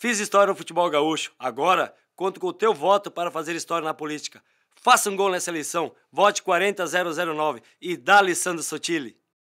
Fiz história no futebol gaúcho. Agora, conto com o teu voto para fazer história na política. Faça um gol nessa eleição. Vote 40009 e dá Alessandro Sotile.